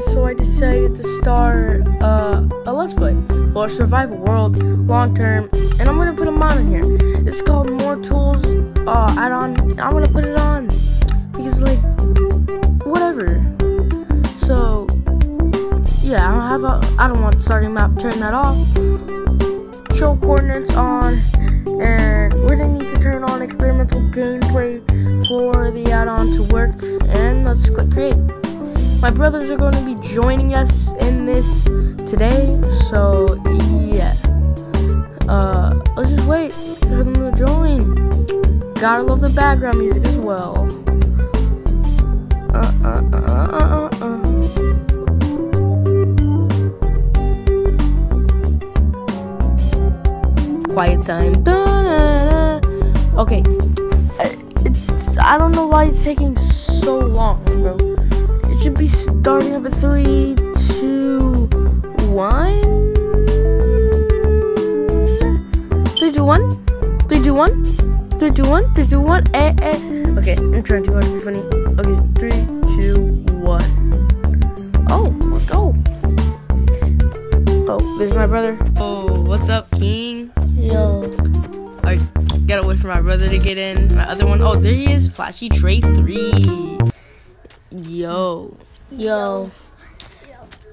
so I decided to start uh, a Let's Play, or Survival World, long term, and I'm gonna put a mod in here. It's called More Tools uh, add-on. I'm gonna put it on because, like, whatever. So, yeah, I don't have a. I don't want starting map. Turn that off. Show coordinates on, and we're gonna need to turn brothers are going to be joining us in this today, so yeah. Uh, let's just wait for them to join. Gotta love the background music as well. Uh, uh, uh, uh, uh, uh. Quiet time. Da-da-da. Okay. Uh, It's, I don't know why it's taking so long, bro. It should be starting up at three, two, one. Three, two, one. Three, two, one. Three, two, one. Three, two, one. Eh, eh. Okay, I'm trying too hard to be funny. Okay, three, two, one. Oh, let's go. Oh, there's my brother. Oh, what's up, King? Yo, I gotta wait for my brother to get in. My other one, oh, there he is. Flashy Tray 3. Yo. yo,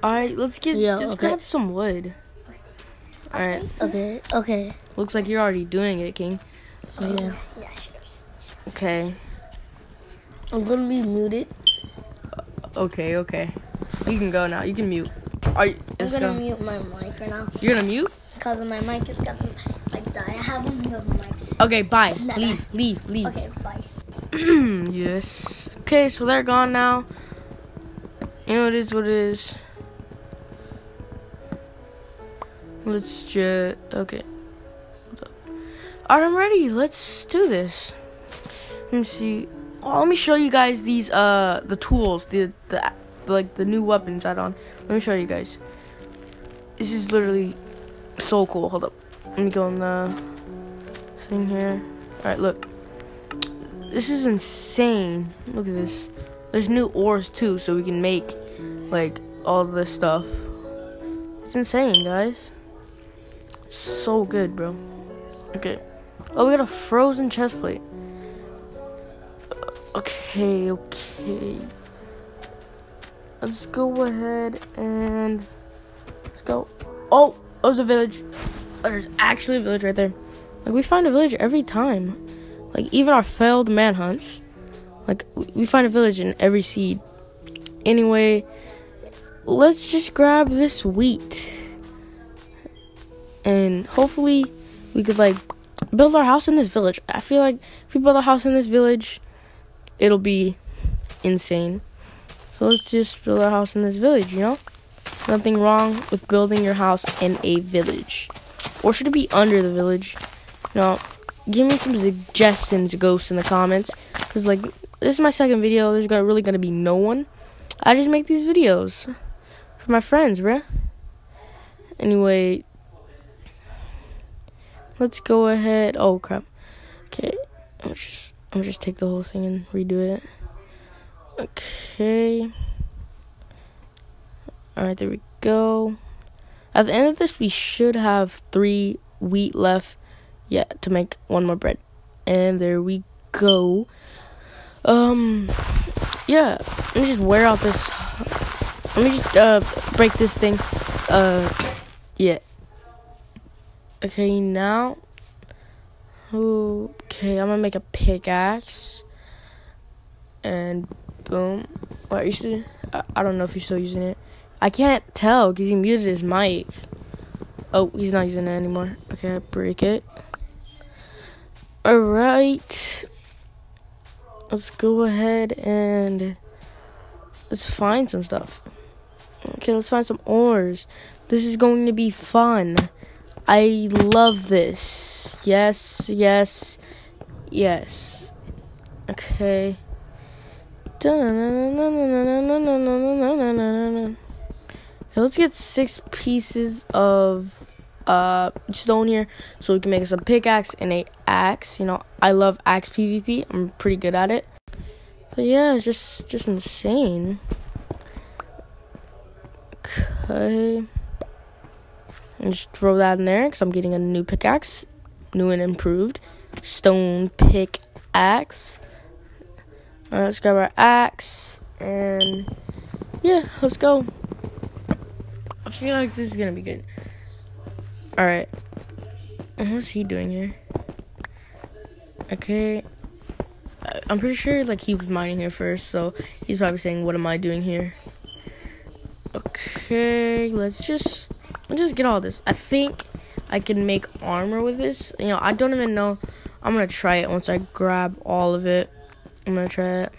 Alright, let's get, Yeah, just okay. grab some wood. Alright, okay, okay, looks like you're already doing it, King. Oh, yeah. Okay, I'm gonna be muted. Uh, okay, okay. You can go now. You can mute. Are you, I'm gonna go. mute my mic right now You're gonna mute? because my mic is got like that. I have one of mics. Okay, bye. Nah, Leave, leave, leave. Okay, bye. yes. Okay, so they're gone now. You know, it is what it is. Let's just. Okay. Alright, I'm ready. Let's do this. Let me see. Oh, let me show you guys these, uh, the tools, the, the, like, the new weapons add on. Let me show you guys. This is literally so cool. Hold up. Let me go in the thing here. Alright, look. This is insane. Look at this. There's new ores too, so we can make like all this stuff. It's insane, guys. So good, bro. Okay. Oh, we got a frozen chest plate. Uh, okay, okay. Let's go ahead and let's go. Oh, oh, there's a village. There's actually a village right there. Like we find a village every time. Like even our failed manhunts, like we find a village in every seed. Anyway, let's just grab this wheat, and hopefully we could like build our house in this village. I feel like if we build a house in this village, it'll be insane. So let's just build our house in this village. You know, nothing wrong with building your house in a village, or should it be under the village? No, give me some suggestions, ghosts, in the comments. Cause like this is my second video. There's gonna really gonna be no one. I just make these videos for my friends, bruh. Anyway, let's go ahead. Oh crap. Okay, I'm just I'm just take the whole thing and redo it. Okay. All right, there we go. At the end of this, we should have three wheat left yeah, to make one more bread. And there we go. Um, yeah, let me just wear out this. Let me just uh break this thing. Uh, yeah. Okay, now. Okay, I'm gonna make a pickaxe. And boom. Wait, you still? I, I don't know if he's still using it. I can't tell because he muted his mic. Oh, he's not using it anymore. Okay, I break it. Alright. Let's go ahead and let's find some stuff. Okay, let's find some ores. This is going to be fun. I love this. Yes, yes, yes. Okay. Let's get six pieces of uh stone here so we can make us a pickaxe and a axe you know i love axe pvp i'm pretty good at it but yeah it's just just insane Okay. And just throw that in there because I'm getting a new pickaxe. New and improved. Stone pickaxe. Alright, let's grab our axe. And yeah, let's go. I feel like this is gonna be good. Alright. What's he doing here? Okay. I'm pretty sure like he was mining here first, so he's probably saying, "What am I doing here?" Okay, let's just let's just get all this. I think I can make armor with this. You know, I don't even know. I'm gonna try it once I grab all of it. I'm gonna try it.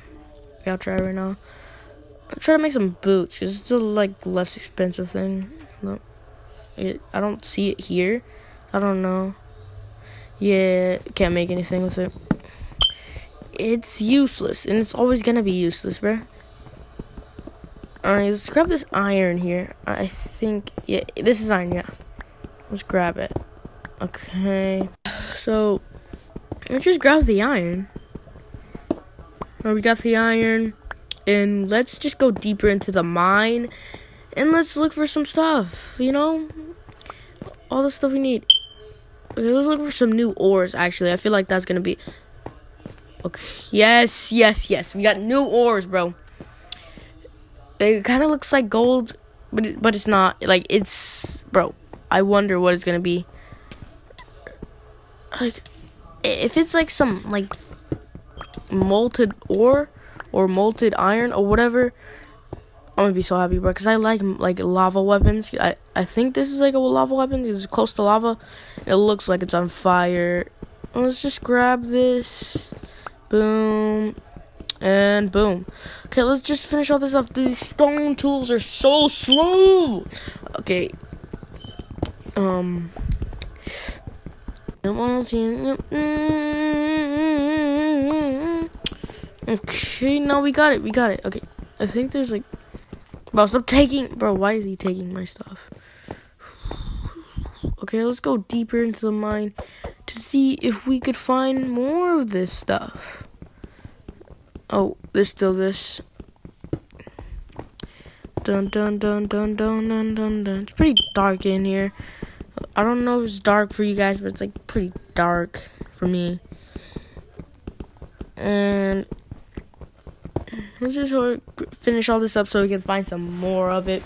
Yeah, I'll try it right now. I'll try to make some boots because it's a like less expensive thing. I don't see it here. I don't know. Yeah, can't make anything with it. It's useless, and it's always gonna be useless, bruh. Alright, let's grab this iron here. I think, yeah, this is iron, yeah. Let's grab it. Okay. So, let's just grab the iron. Alright, we got the iron. And let's just go deeper into the mine. And let's look for some stuff, you know? All the stuff we need. Okay, let's look for some new ores, actually. I feel like that's gonna be... Okay, yes, yes, yes. We got new ores, bro. It kind of looks like gold, but it, but it's not. Like it's, bro. I wonder what it's gonna be. Like, if it's like some like molted ore or molted iron or whatever, I'm gonna be so happy, bro. Cause I like like lava weapons. I I think this is like a lava weapon. It's close to lava. It looks like it's on fire. Let's just grab this. Boom. And boom. Okay, let's just finish all this off. These stone tools are so slow. Okay. Um. Okay, now we got it. We got it. Okay. I think there's like. Bro, stop taking. Bro, why is he taking my stuff? Okay, let's go deeper into the mine to see if we could find more of this stuff. Oh, there's still this. Dun dun dun dun dun dun dun dun. It's pretty dark in here. I don't know if it's dark for you guys, but it's like pretty dark for me. And let's just finish all this up so we can find some more of it.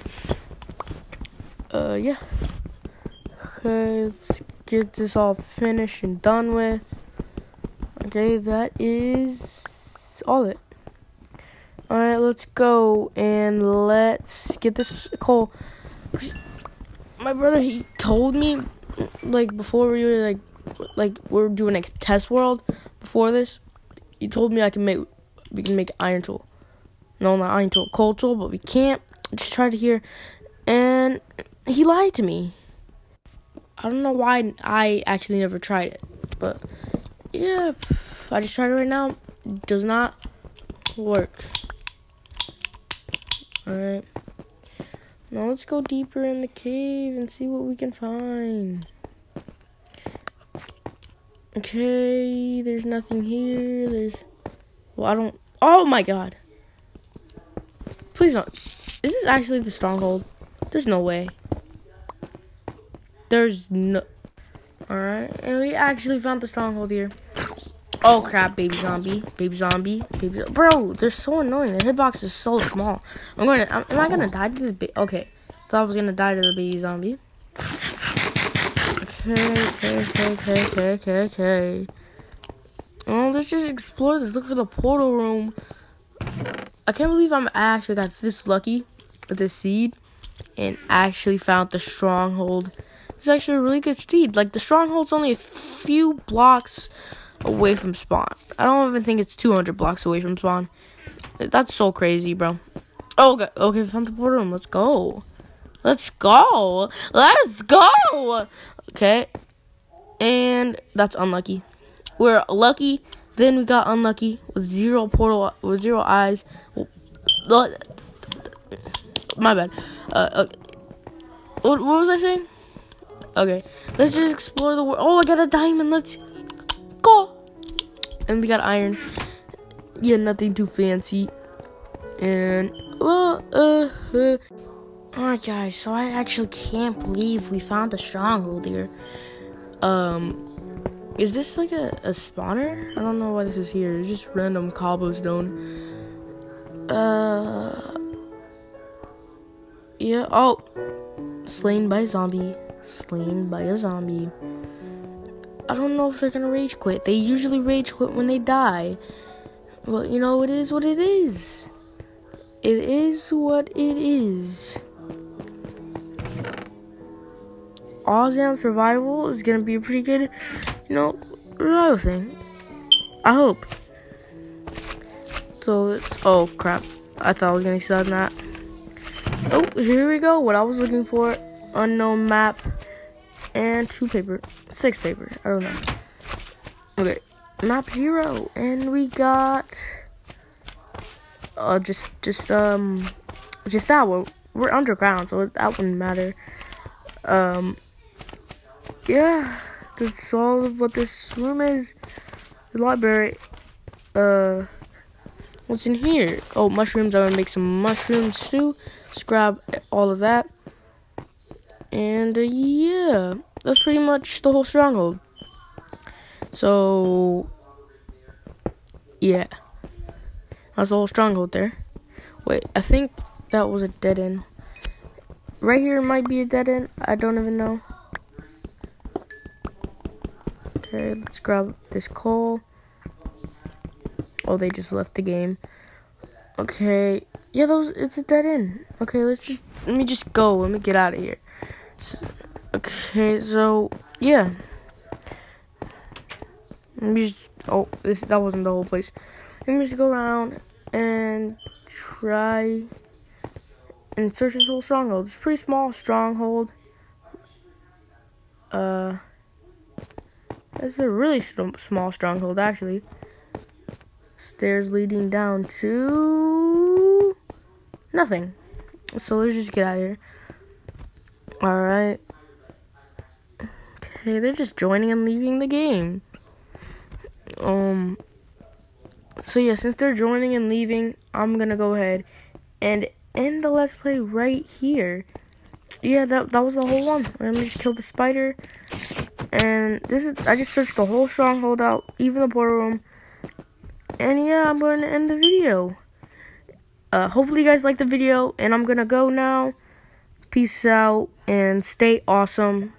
Uh, yeah. Okay, let's get this all finished and done with. Okay, that is all it. Alright, let's go and let's get this coal. My brother, he told me, like, before we were, like, like, we are doing a test world before this, he told me I can make, we can make iron tool. No, not tool, coal tool, but we can't. Just try to hear. And he lied to me. I don't know why I actually never tried it, but yeah, I just tried it right now. It does not work. Alright. Now let's go deeper in the cave and see what we can find. Okay, there's nothing here. There's. Well, I don't. Oh my god. Please don't. Is this actually the stronghold? There's no way. There's no. Alright, and we actually found the stronghold here. Oh crap, baby zombie, baby zombie, baby. Bro, they're so annoying. The hitbox is so small. I'm going. to Am I gonna die to this? Ba okay, thought I was gonna die to the baby zombie. Okay, okay, okay, okay, okay, okay, okay. Oh, let's just explore this. Look for the portal room. I can't believe I'm actually got this lucky with this seed and actually found the stronghold. It's actually a really good seed. Like the stronghold's only a few blocks away from spawn. I don't even think it's 200 blocks away from spawn. That's so crazy, bro. Oh, okay, okay, found the portal room. Let's go. Let's go. Let's go. Okay. And that's unlucky. We're lucky. Then we got unlucky with zero portal, with zero eyes. My bad. Uh, okay. what, what was I saying? Okay, let's just explore the world. Oh, I got a diamond. Let's go. And we got iron. Yeah, nothing too fancy. And well, uh, uh Alright guys, so I actually can't believe we found the stronghold here. Um is this like a, a spawner? I don't know why this is here. It's just random cobblestone. Uh Yeah, oh slain by zombie. Slain by a zombie. I don't know if they're gonna rage quit. They usually rage quit when they die. Well, you know, it is what it is. It is what it is. All Azam survival is gonna be pretty good, you know, survival thing. I hope. So let's. Oh crap! I thought I was gonna start that. Oh, here we go. What I was looking for: unknown map and two paper, six paper. I don't know. Okay, map zero, and we got. Uh, just, just um, just that one. We're underground, so that wouldn't matter. Um, yeah, that's all of what this room is. The library. Uh, what's in here? Oh, mushrooms. I'm gonna make some mushroom stew. Grab all of that. And uh, yeah, that's pretty much the whole stronghold. So, yeah, that's the whole stronghold there. Wait, I think that was a dead end. Right here might be a dead end. I don't even know. Okay, let's grab this coal. Oh, they just left the game. Okay, yeah, was, it's a dead end. Okay, let's just, let me just go. Let me get out of here. So, okay, so, yeah. Let me just, oh, this, that wasn't the whole place. Let me just go around and try and search this whole stronghold. It's pretty small stronghold. Uh, it's a really small stronghold, actually. Stairs leading down to nothing. So let's just get out of here. Alright. Okay, they're just joining and leaving the game. Um. So yeah, since they're joining and leaving, I'm gonna go ahead and end the let's play right here. Yeah, that that was the whole one. Let me just kill the spider. And this is, I just searched the whole stronghold out, even the portal room. And yeah, I'm going to end the video. Uh, hopefully you guys like the video, and I'm going to go now. Peace out, and stay awesome.